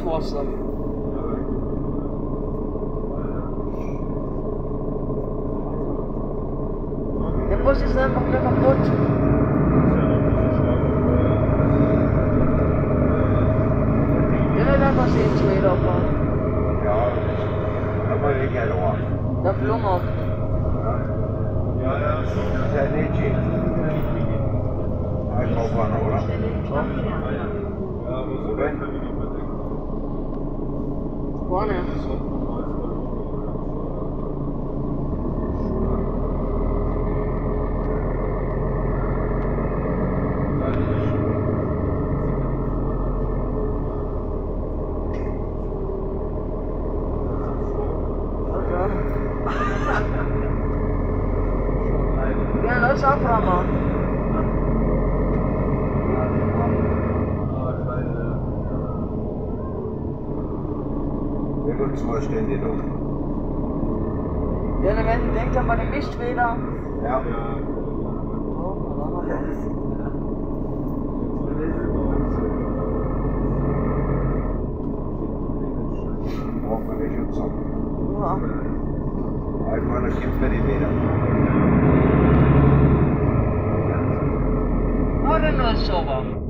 8 watts ali. Depois vocês vão para o capote. paciente idag på... Ja, jag var ligga då. Jag flög upp. Ja, sen är det Jag kom på några. Ja. vorne. Benutzungsverständigung. Ja, wenn denkt an meine Lichträder. Ja. ja. Braucht man nicht und so. Ja. Einfach nur gibt mir die Räder. Oder nur so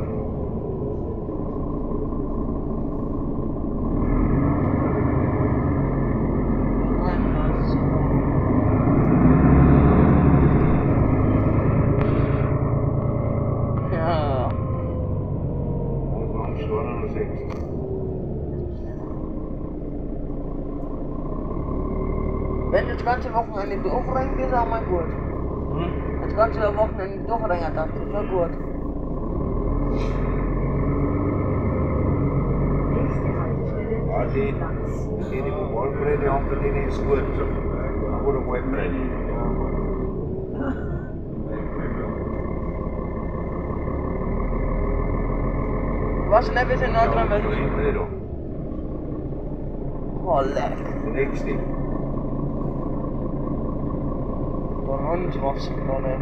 Het ganze Wochenende durchrennen, allemaal goed. Het mal gut. Hm? Das ganze Wochenende dat is wel goed. gut. Also, die Wolbrille haben für den ist gut. Oder Wolbrille. Was lebt in Nordrhein-Westfalen? Holland. Nächste. Der macht's vorne.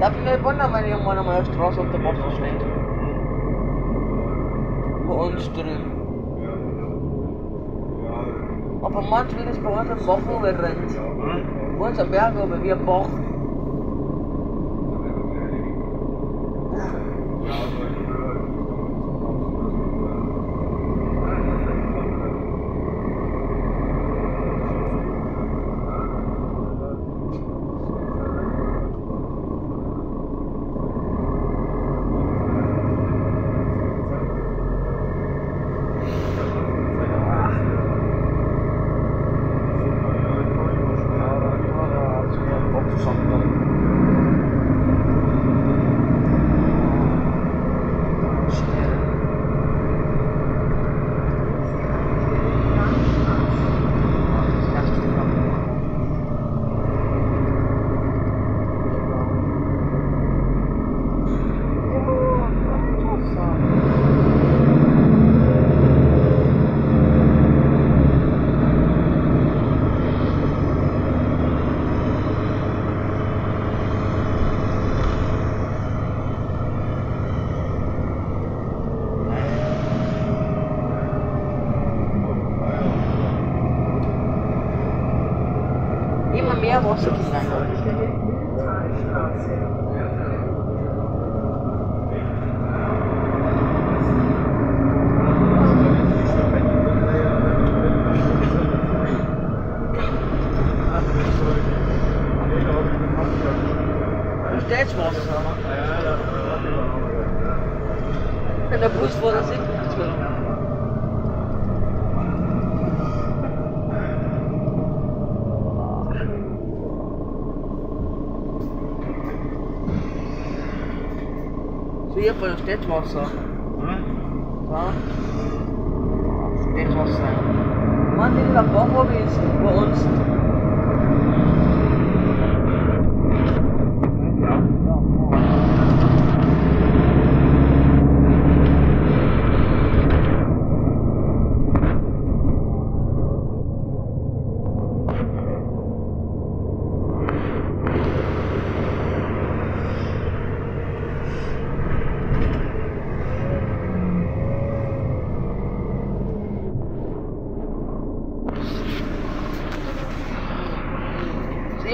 Darf ich nicht wundern, wenn irgendwann einmal eine Straße unter Wasser steht. Bei uns drüben. Aber manchmal ist bei uns ein Bach runterrennt. Hm? Bei uns ein Berg oben wie ein Bach. força que Hier von der Stedswasser. Hm? Ja. Stedswasser. Mann, die da Bauer ist bei uns.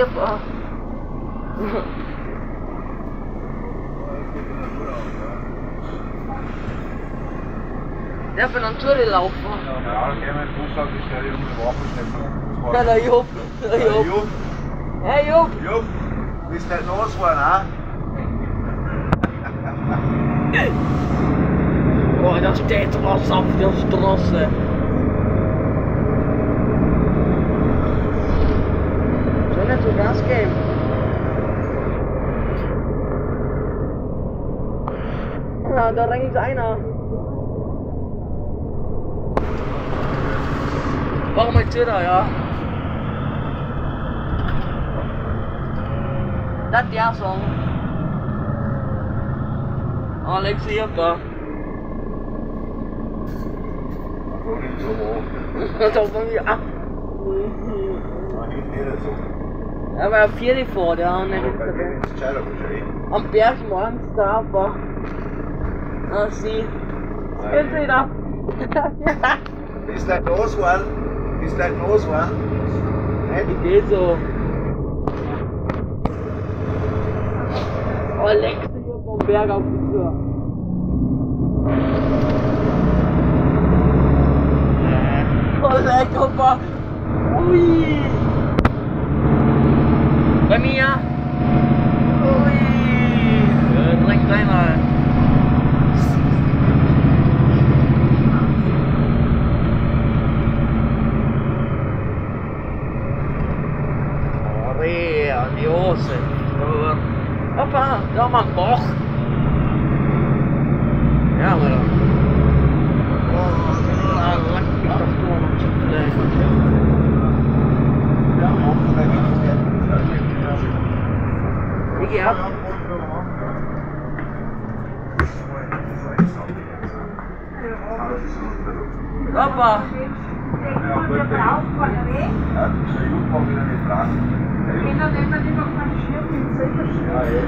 je uh. pas. Ja, bin dann durchgelaufen. Ja, ik heb dem Bus auf die Stelle und die Ja, der Job. Der Job. Hey Job. Job. Bist du los geworden, ha? Oh, dat is tijd was af, de strassen. de gascam. Ja, da drängt einer. Warum ein daar ja? Dat ja Alexia Alexi Ik Dat is wel mooi. Dat is. Maar. Aber vier vor, der haben nicht ist es. Am Berg morgens da, aber. Ah, sie. Jetzt wieder. Bist du nicht losgefahren? Bist du nicht losgefahren? Nicht? Ich geh so. Alex, hier vom Berg auf die Tür. Alex, Opa. Ui. guiado. Opa!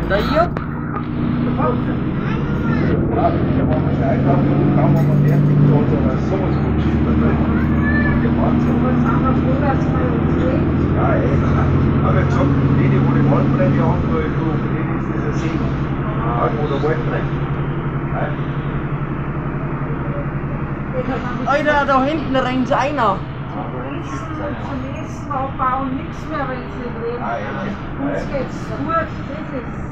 Daí eu... Aber jetzt schon, Ist das ein Segen. Ja, wo der Waldbrand. Ja. Alter, da hinten rennt einer. Zunächst mal bauen nichts mehr, wenn sie leben. Ah. Uns geht's gut, das ist.